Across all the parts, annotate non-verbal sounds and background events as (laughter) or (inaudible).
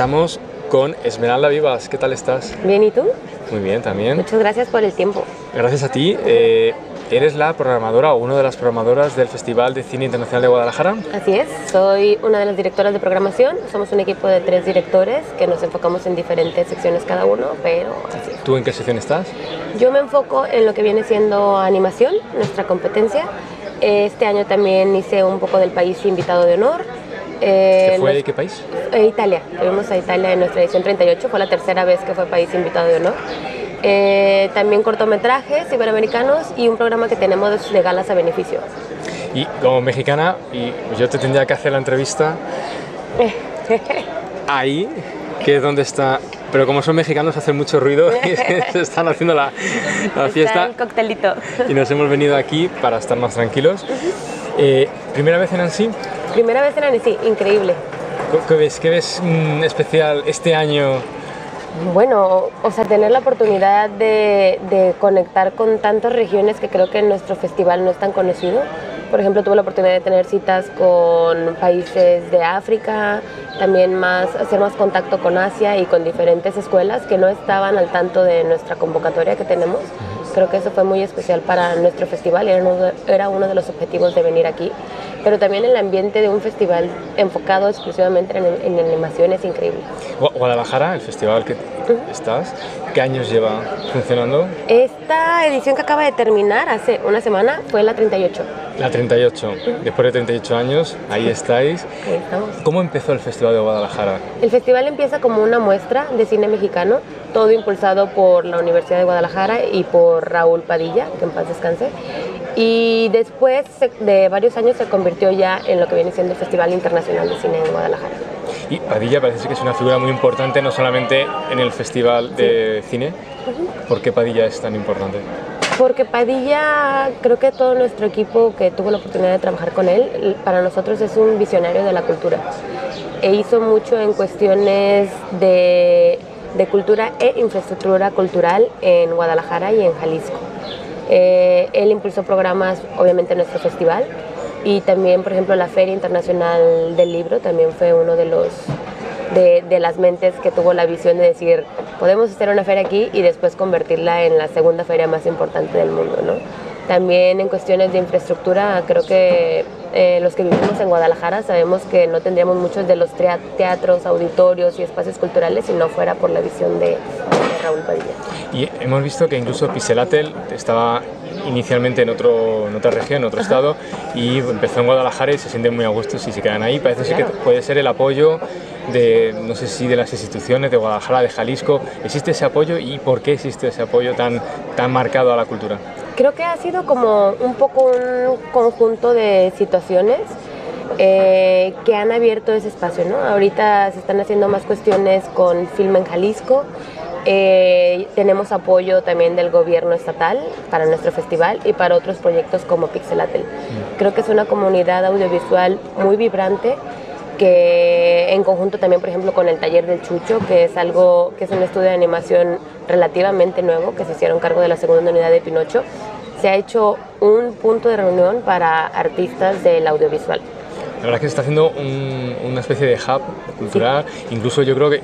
Estamos con Esmeralda Vivas. ¿Qué tal estás? Bien, ¿y tú? Muy bien, también. Muchas gracias por el tiempo. Gracias a ti. Eh, eres la programadora o una de las programadoras del Festival de Cine Internacional de Guadalajara. Así es, soy una de las directoras de programación. Somos un equipo de tres directores que nos enfocamos en diferentes secciones cada uno, pero así es. ¿Tú en qué sección estás? Yo me enfoco en lo que viene siendo animación, nuestra competencia. Este año también hice un poco del país invitado de honor. Eh, ¿Qué fue de qué país? Eh, Italia. Fuimos a Italia en nuestra edición 38. Fue la tercera vez que fue país invitado de honor. Eh, también cortometrajes iberoamericanos y un programa que tenemos de galas a beneficio. Y como mexicana, y yo te tendría que hacer la entrevista (laughs) ahí, que es donde está pero como son mexicanos hacen mucho ruido (laughs) y se están haciendo la, la fiesta. Está coctelito. Y nos hemos venido aquí para estar más tranquilos. Eh, ¿Primera vez en Annecy? Primera vez en Annecy, increíble. ¿Qué ves, qué ves mm, especial este año? Bueno, o sea, tener la oportunidad de, de conectar con tantas regiones que creo que en nuestro festival no es tan conocido por ejemplo, tuve la oportunidad de tener citas con países de África, también más, hacer más contacto con Asia y con diferentes escuelas que no estaban al tanto de nuestra convocatoria que tenemos. Creo que eso fue muy especial para nuestro festival y era uno, era uno de los objetivos de venir aquí. Pero también el ambiente de un festival enfocado exclusivamente en, en animación es increíble. Guadalajara, el festival que estás, ¿qué años lleva funcionando? Esta edición que acaba de terminar hace una semana fue la 38. La 38. Después de 38 años, ahí estáis. Ahí estamos. ¿Cómo empezó el Festival de Guadalajara? El festival empieza como una muestra de cine mexicano, todo impulsado por la Universidad de Guadalajara y por Raúl Padilla, que en paz descanse. Y después de varios años se convirtió ya en lo que viene siendo el Festival Internacional de Cine en Guadalajara. Y Padilla parece que es una figura muy importante, no solamente en el Festival de sí. Cine. ¿Por qué Padilla es tan importante? Porque Padilla, creo que todo nuestro equipo que tuvo la oportunidad de trabajar con él, para nosotros es un visionario de la cultura. E hizo mucho en cuestiones de, de cultura e infraestructura cultural en Guadalajara y en Jalisco. Eh, él impulsó programas, obviamente, en nuestro festival y también, por ejemplo, la Feria Internacional del Libro también fue uno de los de, las mentes que tuvo la visión de decir, podemos hacer una feria aquí y después convertirla en la segunda feria más importante del mundo. ¿no? También en cuestiones de infraestructura, creo que eh, los que vivimos en Guadalajara sabemos que no tendríamos muchos de los teatros, auditorios y espacios culturales si no fuera por la visión de Raúl Padilla. Y hemos visto que incluso Pixelatel estaba inicialmente en, otro, en otra región, en otro estado, y empezó en Guadalajara y se sienten muy a gusto si se quedan ahí. Parece claro. que puede ser el apoyo de, no sé si de las instituciones de Guadalajara, de Jalisco. ¿Existe ese apoyo y por qué existe ese apoyo tan, tan marcado a la cultura? Creo que ha sido como un poco un conjunto de situaciones eh, que han abierto ese espacio. ¿no? Ahorita se están haciendo más cuestiones con Film en Jalisco. Eh, tenemos apoyo también del gobierno estatal para nuestro festival y para otros proyectos como Pixelatel. Mm. Creo que es una comunidad audiovisual muy vibrante que en conjunto también, por ejemplo, con el taller del Chucho, que es algo que es un estudio de animación relativamente nuevo, que se hicieron cargo de la segunda unidad de Pinocho, se ha hecho un punto de reunión para artistas del audiovisual. La verdad es que se está haciendo un, una especie de hub cultural, sí. incluso yo creo que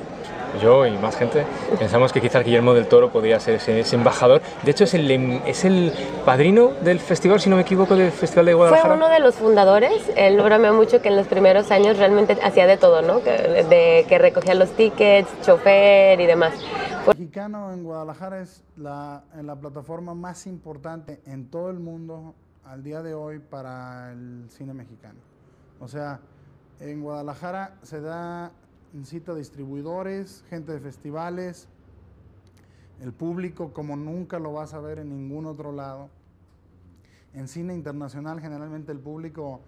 yo y más gente, pensamos que quizás Guillermo del Toro podría ser ese, ese, embajador. De hecho, es el, es el padrino del festival, si no me equivoco, del Festival de Guadalajara. Fue uno de los fundadores. Él bromeó mucho que en los primeros años realmente hacía de todo, ¿no? Que, de, que recogía los tickets, chofer y demás. Mexicano en Guadalajara es la, la plataforma más importante en todo el mundo al día de hoy para el cine mexicano. O sea, en Guadalajara se da cita distribuidores, gente de festivales, el público como nunca lo vas a ver en ningún otro lado. En cine internacional generalmente el público,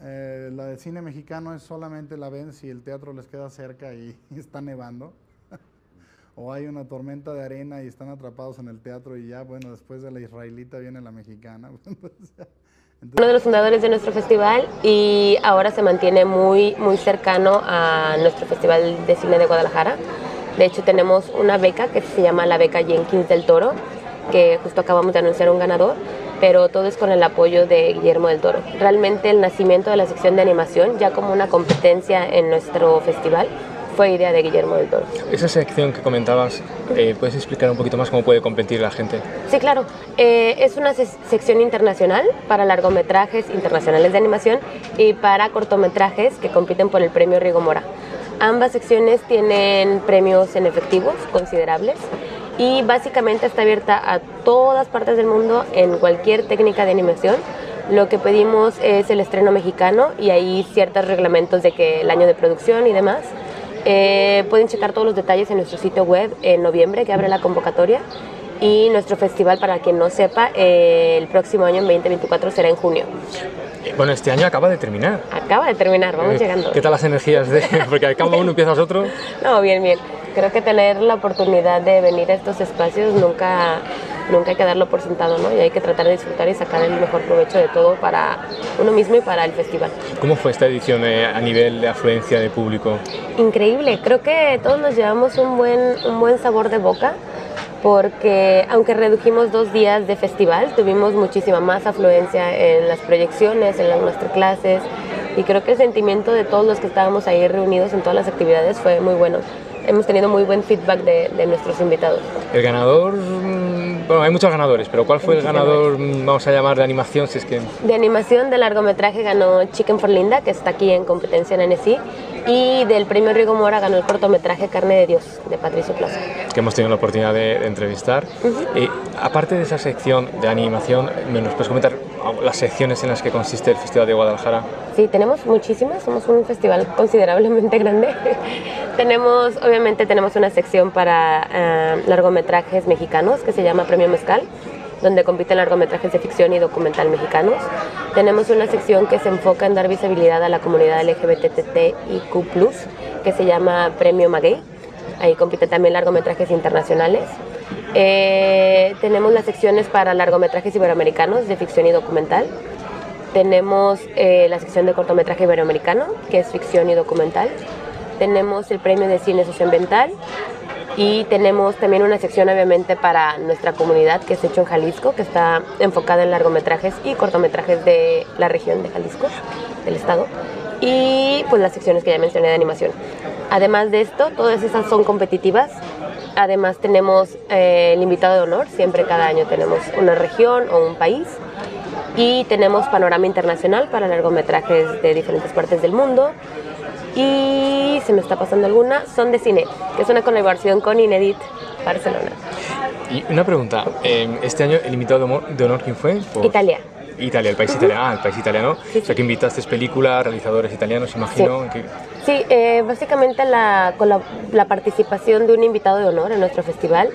eh, la de cine mexicano es solamente la ven si el teatro les queda cerca y, (laughs) y está nevando. (laughs) o hay una tormenta de arena y están atrapados en el teatro y ya, bueno, después de la israelita viene la mexicana. (laughs) Uno de los fundadores de nuestro festival y ahora se mantiene muy, muy cercano a nuestro Festival de Cine de Guadalajara. De hecho, tenemos una beca que se llama la beca Jenkins del Toro, que justo acabamos de anunciar un ganador, pero todo es con el apoyo de Guillermo del Toro. Realmente el nacimiento de la sección de animación, ya como una competencia en nuestro festival, fue idea de Guillermo del Toro. Esa sección que comentabas, eh, ¿puedes explicar un poquito más cómo puede competir la gente? Sí, claro. Eh, es una sección internacional para largometrajes internacionales de animación y para cortometrajes que compiten por el premio Rigo Mora. Ambas secciones tienen premios en efectivos considerables y básicamente está abierta a todas partes del mundo en cualquier técnica de animación. Lo que pedimos es el estreno mexicano y hay ciertos reglamentos de que el año de producción y demás. Eh, pueden checar todos los detalles en nuestro sitio web en noviembre que abre la convocatoria y nuestro festival, para quien no sepa, eh, el próximo año en 2024 será en junio. Bueno, este año acaba de terminar. Acaba de terminar, vamos Eh, llegando. ¿Qué tal las energías? De, (laughs) porque cada uno empiezas otro. No, bien, bien. Creo que tener la oportunidad de venir a estos espacios nunca, nunca hay que darlo por sentado, ¿no? Y hay que tratar de disfrutar y sacar el mejor provecho de todo para uno mismo y para el festival. ¿Cómo fue esta edición eh, a nivel de afluencia de público? Increíble, creo que todos nos llevamos un buen, un buen sabor de boca porque aunque redujimos dos días de festival, tuvimos muchísima más afluencia en las proyecciones, en las masterclasses y creo que el sentimiento de todos los que estábamos ahí reunidos en todas las actividades fue muy bueno. Hemos tenido muy buen feedback de, de nuestros invitados. El ganador, bueno, hay muchos ganadores, pero ¿cuál fue el ganador, mm, vamos a llamar, de animación? Si es que De animación de largometraje ganó Chicken for Linda, que está aquí en competencia en NSI, y del premio Rigo Mora ganó el cortometraje Carne de Dios, de Patricio Plaza. que hemos tenido la oportunidad de, de entrevistar. Eh, aparte de esa sección de animación, ¿me nos puedes comentar las secciones en las que consiste el Festival de Guadalajara? Sí, tenemos muchísimas, somos un festival considerablemente grande. (laughs) tenemos, obviamente tenemos una sección para eh, largometrajes mexicanos que se llama Premio Mezcal, donde compiten largometrajes de ficción y documental mexicanos. Tenemos una sección que se enfoca en dar visibilidad a la comunidad LGBTTIQ+, que se llama Premio Maguey. Ahí compiten también largometrajes internacionales. Eh, tenemos las secciones para largometrajes iberoamericanos de ficción y documental. Tenemos eh, la sección de cortometraje iberoamericano, que es ficción y documental. Tenemos el premio de cine socioambiental. Y tenemos también una sección, obviamente, para nuestra comunidad, que es hecho en Jalisco, que está enfocada en largometrajes y cortometrajes de la región de Jalisco, del estado. Y pues las secciones que ya mencioné de animación. Además de esto, todas esas son competitivas. Además tenemos eh, el invitado de honor, siempre cada año tenemos una región o un país. Y tenemos panorama internacional para largometrajes de diferentes partes del mundo. Y se me está pasando alguna, son de cine, que es una colaboración con Inedit Barcelona. Y una pregunta, eh, este año el invitado de honor, ¿quién fue? Por- Italia. Italia, el país italiano. Ah, el país italiano. Sí, O sea, que invitaste películas, realizadores italianos, imagino. que- Sí, eh, básicamente la, con la, la participación de un invitado de honor en nuestro festival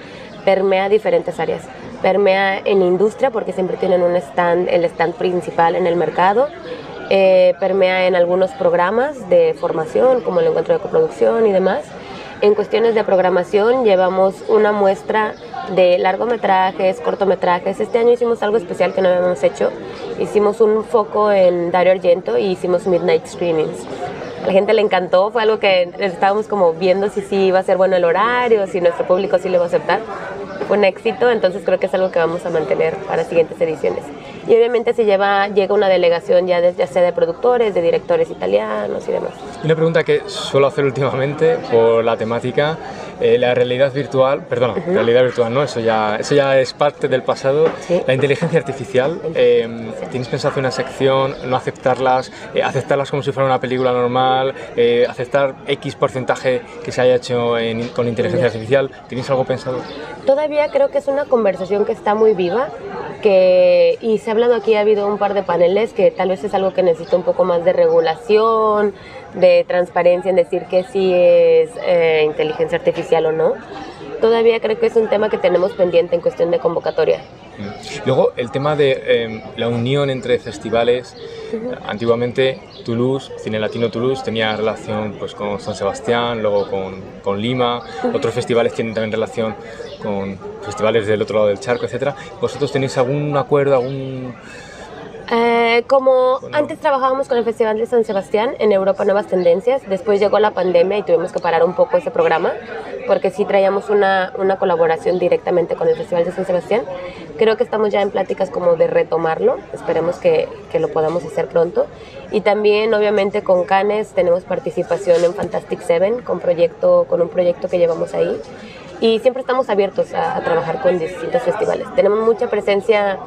permea diferentes áreas. Permea en industria porque siempre tienen un stand, el stand principal en el mercado. Eh, permea en algunos programas de formación como el encuentro de coproducción y demás. En cuestiones de programación llevamos una muestra de largometrajes, cortometrajes. Este año hicimos algo especial que no habíamos hecho. Hicimos un foco en Dario Argento y hicimos Midnight Screenings. La gente le encantó, fue algo que estábamos como viendo si sí iba a ser bueno el horario, si nuestro público sí le va a aceptar. Fue un éxito, entonces creo que es algo que vamos a mantener para siguientes ediciones. Y obviamente se lleva, llega una delegación ya, de, ya sea de productores, de directores italianos y demás. Una pregunta que suelo hacer últimamente por la temática, eh, la realidad virtual, perdona, realidad virtual no, eso ya, eso ya es parte del pasado. Sí. La inteligencia artificial, eh, ¿tienes pensado hacer una sección, no aceptarlas, eh, aceptarlas como si fuera una película normal, eh, aceptar X porcentaje que se haya hecho en- con inteligencia artificial? ¿Tienes algo pensado? Todavía creo que es una conversación que está muy viva, que, y se ha hablado aquí, ha habido un par de paneles que tal vez es algo que necesita un poco más de regulación, de transparencia en decir que sí es eh, inteligencia artificial o no. Todavía creo que es un tema que tenemos pendiente en cuestión de convocatoria. Mm. Luego, el tema de eh, la unión entre festivales. Antiguamente, Toulouse, Cine Latino Toulouse, tenía relación pues, con San Sebastián, luego con, con Lima. Otros festivales tienen también relación con festivales del otro lado del charco, etc. ¿Vosotros tenéis algún acuerdo, algún...? Eh, como antes trabajábamos con el Festival de San Sebastián en Europa Nuevas Tendencias, después llegó la pandemia y tuvimos que parar un poco ese programa porque sí traíamos una, una colaboración directamente con el Festival de San Sebastián. Creo que estamos ya en pláticas como de retomarlo, esperemos que, que lo podamos hacer pronto. Y también obviamente con Canes tenemos participación en Fantastic Seven con, proyecto, con un proyecto que llevamos ahí y siempre estamos abiertos a, a trabajar con distintos festivales. Tenemos mucha presencia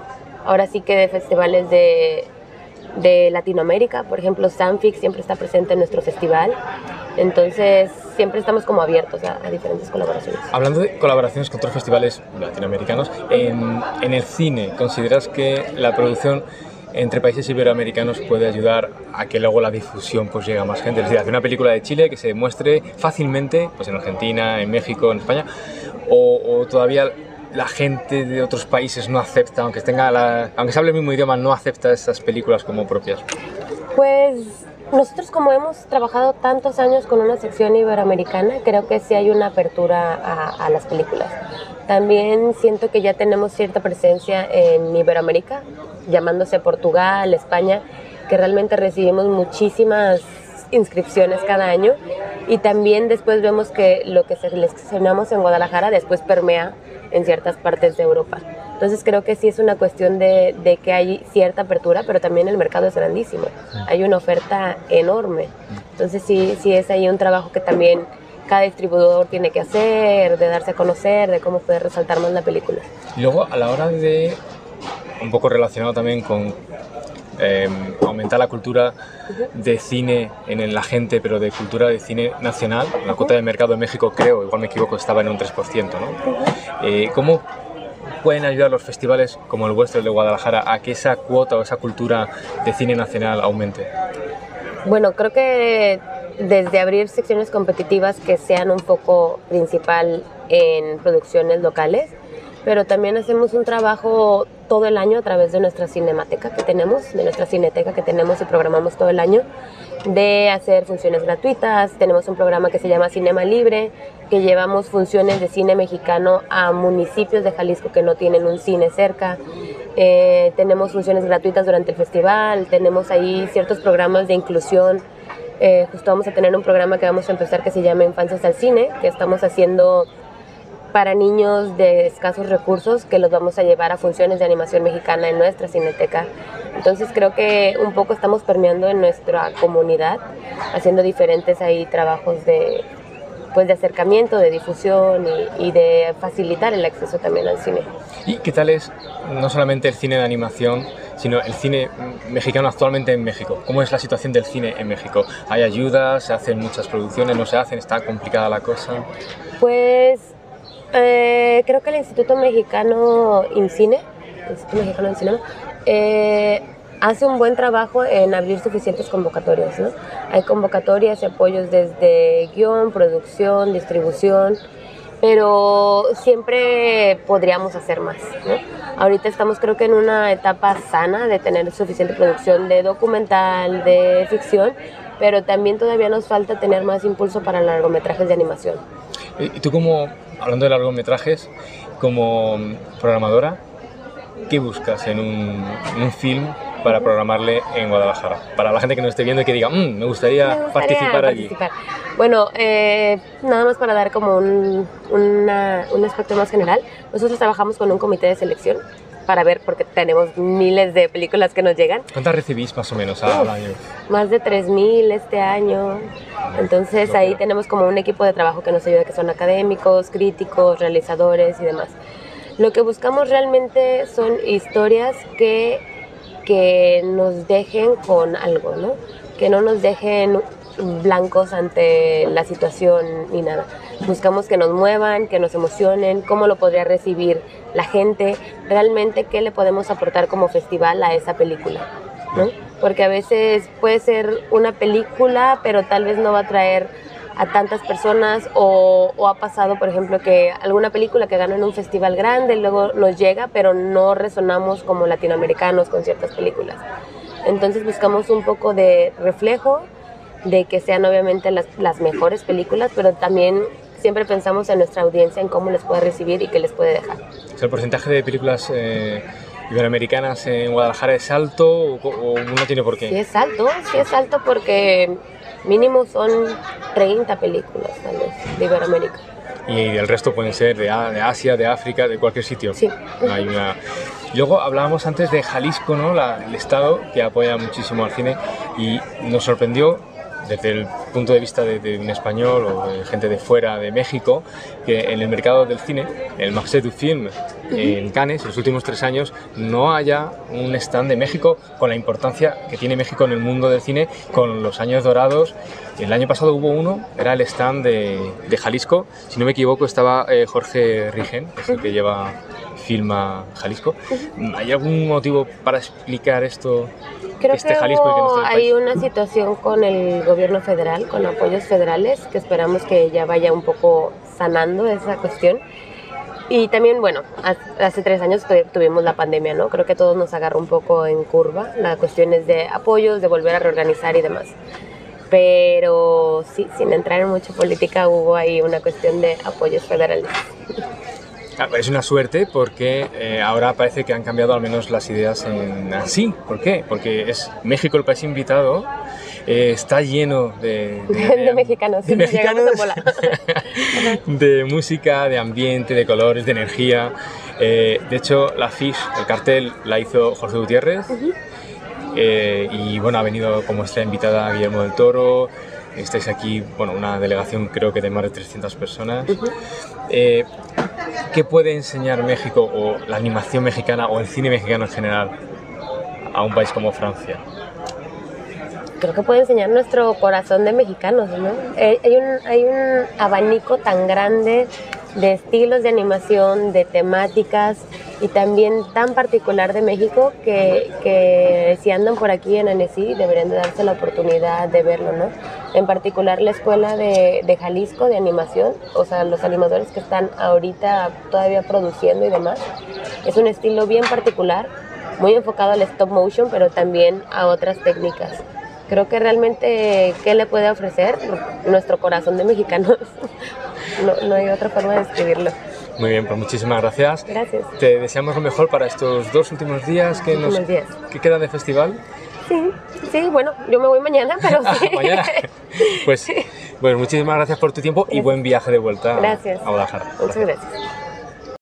ahora sí que de festivales de, de Latinoamérica, por ejemplo, Sanfix siempre está presente en nuestro festival, entonces siempre estamos como abiertos a, diferentes colaboraciones. Hablando de colaboraciones con otros festivales latinoamericanos, en, el cine, ¿consideras que la producción entre países iberoamericanos puede ayudar a que luego la difusión pues llegue a más gente. Es decir, hacer una película de Chile que se muestre fácilmente pues en Argentina, en México, en España, o todavía la gente de otros países no acepta, aunque, tenga aunque se hable el mismo idioma, no acepta estas películas como propias. Pues nosotros como hemos trabajado tantos años con una sección iberoamericana, creo que sí hay una apertura a, a, las películas. También siento que ya tenemos cierta presencia en Iberoamérica, llamándose Portugal, España, que realmente recibimos muchísimas inscripciones cada año y también después vemos que lo que seleccionamos en Guadalajara después permea en ciertas partes de Europa. Entonces creo que sí es una cuestión de, de, que hay cierta apertura, pero también el mercado es grandísimo. Hay una oferta enorme. Entonces sí, sí es ahí un trabajo que también cada distribuidor tiene que hacer, de darse a conocer, de cómo poder resaltar más la película. Y luego a la hora de, un poco relacionado también con eh, aumentar la cultura de cine en la gente, pero de cultura de cine nacional. La cuota de mercado en México, creo, igual me equivoco, estaba en un 3%. ¿no? Eh, ¿Cómo pueden ayudar los festivales como el vuestro, el de Guadalajara, a que esa cuota o esa cultura de cine nacional aumente? Bueno, creo que desde abrir secciones competitivas que sean un foco principal en producciones locales, pero también hacemos un trabajo todo el año a través de nuestra cinemateca que tenemos, de nuestra cineteca que tenemos y programamos todo el año, de hacer funciones gratuitas. Tenemos un programa que se llama Cinema Libre, que llevamos funciones de cine mexicano a municipios de Jalisco que no tienen un cine cerca. Eh, tenemos funciones gratuitas durante el festival, tenemos ahí ciertos programas de inclusión. Eh, justo vamos a tener un programa que vamos a empezar que se llama Infancias al Cine, que estamos haciendo para niños de escasos recursos que los vamos a llevar a funciones de animación mexicana en nuestra cineteca. Entonces creo que un poco estamos permeando en nuestra comunidad, haciendo diferentes ahí trabajos de, pues, de acercamiento, de difusión y, y de facilitar el acceso también al cine. ¿Y qué tal es no solamente el cine de animación, sino el cine mexicano actualmente en México. ¿Cómo es la situación del cine en México? ¿Hay ayudas? ¿Se hacen muchas producciones? ¿No se hacen? ¿Está complicada la cosa? Pues eh, creo que el Instituto Mexicano INCINE, Instituto Mexicano de Cinema, eh, hace un buen trabajo en abrir suficientes convocatorias. ¿no? Hay convocatorias y apoyos desde guion, producción, distribución, pero siempre podríamos hacer más. ¿no? Ahorita estamos creo que en una etapa sana de tener suficiente producción de documental, de ficción, pero también todavía nos falta tener más impulso para largometrajes de animación. ¿Y tú como hablando de largometrajes, como programadora, ¿qué buscas en un, en un, film para programarle en Guadalajara? Para la gente que nos esté viendo y que diga, mmm, me, gustaría me, gustaría participar, participar. allí. Bueno, eh, nada más para dar como un, una, un aspecto más general, nosotros trabajamos con un comité de selección para ver, porque tenemos miles de películas que nos llegan. ¿Cuántas recibís más o menos al año? Más de 3.000 este año. Entonces ahí tenemos como un equipo de trabajo que nos ayuda, que son académicos, críticos, realizadores y demás. Lo que buscamos realmente son historias que, que nos dejen con algo, ¿no? Que no nos dejen blancos ante la situación ni nada. Buscamos que nos muevan, que nos emocionen, cómo lo podría recibir la gente, realmente qué le podemos aportar como festival a esa película. ¿no? Porque a veces puede ser una película, pero tal vez no va a traer a tantas personas o, o, ha pasado, por ejemplo, que alguna película que ganó en un festival grande luego nos llega, pero no resonamos como latinoamericanos con ciertas películas. Entonces buscamos un poco de reflejo, de que sean obviamente las, las mejores películas, pero también siempre pensamos en nuestra audiencia, en cómo les puede recibir y qué les puede dejar. O sea, el porcentaje de películas eh, iberoamericanas en Guadalajara es alto o, no tiene por qué? Sí es alto, sí es alto porque mínimo son 30 películas de Iberoamérica. Y el resto pueden ser de, de Asia, de África, de cualquier sitio. Sí. Hay una... Luego hablábamos antes de Jalisco, ¿no? el estado que apoya muchísimo al cine y nos sorprendió desde el punto de vista de, un español o de gente de fuera de México, que en el mercado del cine, el Marché du Film en Cannes, en los últimos tres años, no haya un stand de México con la importancia que tiene México en el mundo del cine, con los años dorados. El año pasado hubo uno, era el stand de, de Jalisco, si no me equivoco estaba eh, Jorge Rigen, que es el que lleva Filma Jalisco. ¿Hay algún motivo para explicar esto? Creo este que Jalisco hay una situación con el gobierno federal, con apoyos federales, que esperamos que ya vaya un poco sanando esa cuestión. Y también, bueno, hace tres años tuvimos la pandemia, ¿no? Creo que todos nos agarró un poco en curva la cuestiones de apoyos, de volver a reorganizar y demás. Pero sí, sin entrar en mucha política, hubo ahí una cuestión de apoyos federales. (laughs) Ah, es una suerte porque eh, ahora parece que han cambiado al menos las ideas en así. ¿Por qué? Porque es México el país invitado, eh, está lleno de, (laughs) de, mexicanos, de, mexicanos (laughs) de música, de ambiente, de colores, de energía. Eh, de hecho, la fish, el cartel, la hizo Jorge Gutiérrez. y bueno, ha venido como estrella invitada Guillermo del Toro, estáis aquí, bueno, una delegación creo que de más de 300 personas. ¿Qué puede enseñar México o la animación mexicana o el cine mexicano en general a un país como Francia? Creo que puede enseñar nuestro corazón de mexicanos, ¿no? Eh, hay un, hay un abanico tan grande de estilos de animación, de temáticas y también tan particular de México que, que si andan por aquí en Annecy deberían de darse la oportunidad de verlo, ¿no? En particular la escuela de, de, Jalisco de animación, o sea, los animadores que están ahorita todavía produciendo y demás, es un estilo bien particular, muy enfocado al stop motion, pero también a otras técnicas. Creo que realmente, ¿qué le puede ofrecer? Nuestro corazón de mexicanos. (laughs) no, no hay otra forma de describirlo. Muy bien, pues muchísimas gracias. Gracias. Te deseamos lo mejor para estos dos últimos días que, nos, días. que quedan de festival. Sí, sí, bueno, yo me voy mañana, pero (laughs) sí. mañana. Pues, bueno, muchísimas gracias por tu tiempo y buen viaje de vuelta gracias. a Guadalajara. Muchas gracias.